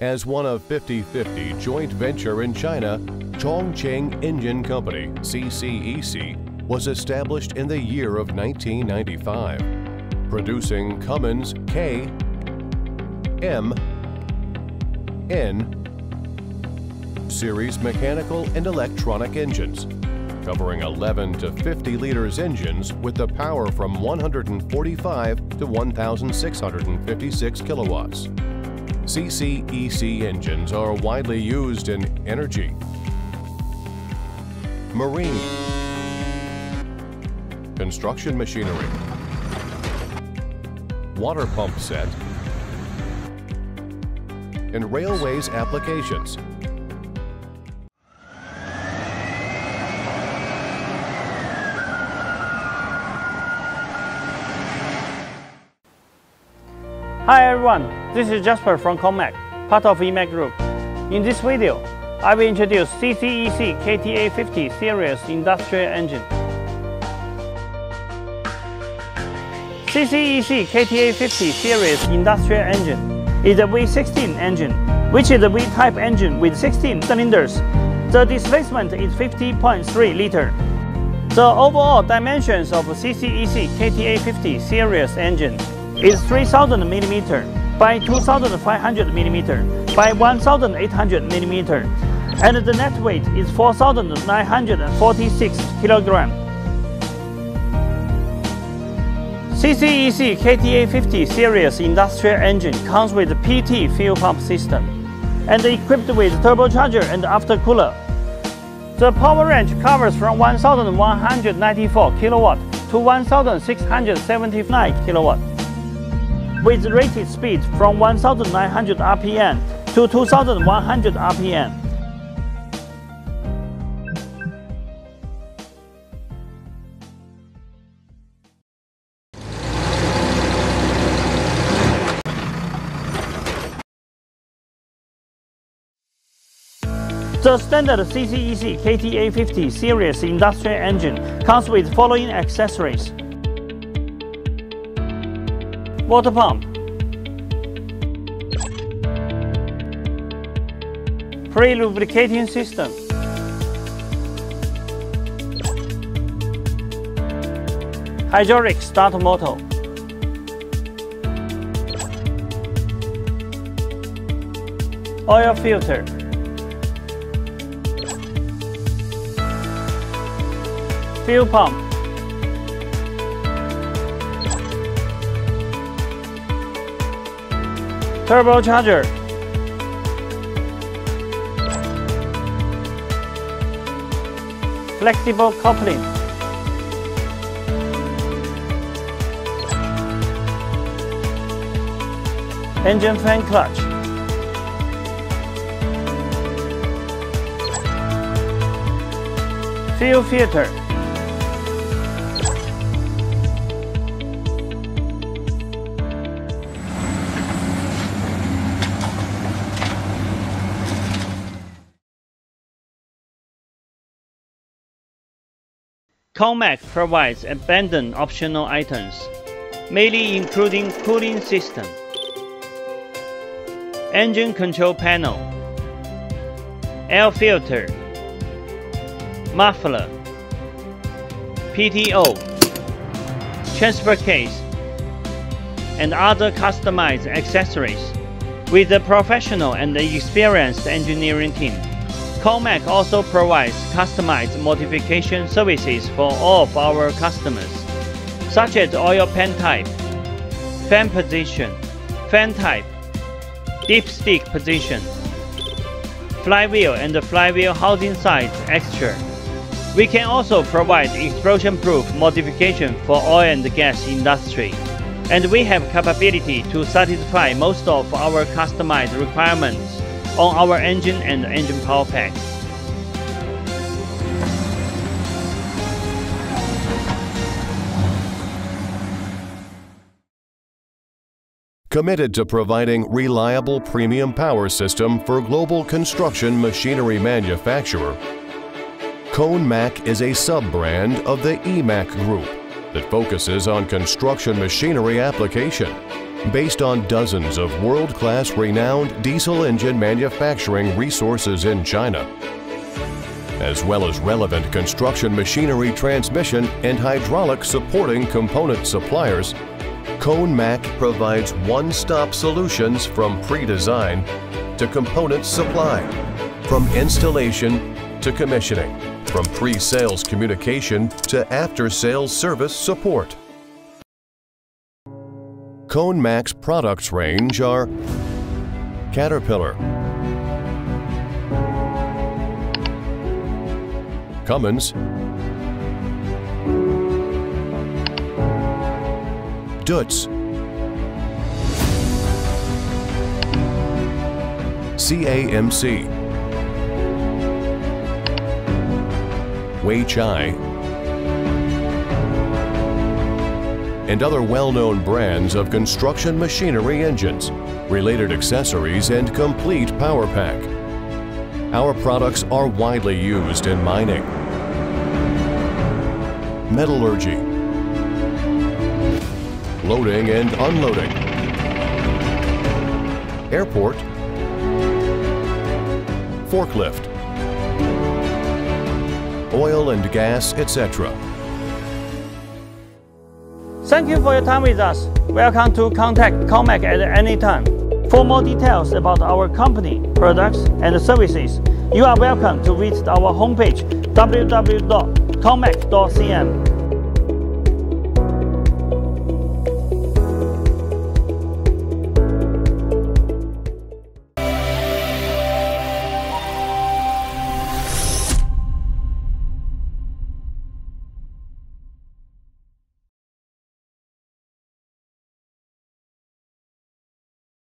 As one of 50-50 joint venture in China, Chongqing Engine Company, CCEC, was established in the year of 1995, producing Cummins K, M, N series mechanical and electronic engines, covering 11 to 50 liters engines with the power from 145 to 1,656 kilowatts. CCEC engines are widely used in energy, marine, construction machinery, water pump set, and railways applications. Hi everyone, this is Jasper from ConeMac, part of EMAC Group. In this video, I will introduce CCEC KTA50 series industrial engine. CCEC KTA50 series industrial engine is a V16 engine, which is a V-type engine with 16 cylinders. The displacement is 50.3 liter. The overall dimensions of CCEC KTA50 series engine is 3000 mm by 2500 mm by 1800 mm and the net weight is 4946 kg. CCEC KTA50 series industrial engine comes with PT fuel pump system and equipped with turbocharger and aftercooler. The power range covers from 1194 kW to 1679 kW with rated speed from 1900 RPM to 2100 RPM. The standard CCEC KTA50 series industrial engine comes with following accessories. Water pump, pre-lubricating system, hydraulic start motor, oil filter, fuel pump, turbocharger, flexible coupling, engine fan clutch, fuel filter, ConeMac provides abundant optional items, mainly including cooling system, engine control panel, air filter, muffler, PTO, transfer case, and other customized accessories. With a professional and experienced engineering team, ConeMac also provides customized modification services for all of our customers, such as oil pan type, fan position, fan type, dipstick position, flywheel and flywheel housing size extra. We can also provide explosion-proof modification for oil and gas industry, and we have capability to satisfy most of our customized requirements on our engine and engine power pack. Committed to providing reliable premium power system for global construction machinery manufacturer, ConeMac is a sub-brand of the EMAC Group that focuses on construction machinery application based on dozens of world-class renowned diesel engine manufacturing resources in China, as well as relevant construction machinery transmission and hydraulic supporting component suppliers, ConeMac provides one-stop solutions from pre-design to component supply, from installation to commissioning, from pre-sales communication to after-sales service support. ConeMac's products range are Caterpillar, Cummins, Deutz, CAMC, Weichai, and other well-known brands of construction machinery engines, related accessories, and complete power pack. Our products are widely used in mining, metallurgy, loading and unloading, airport, forklift, oil and gas, etc. Thank you for your time with us. Welcome to contact ConeMac at any time. For more details about our company, products, and services, you are welcome to visit our homepage www.conemac.cn.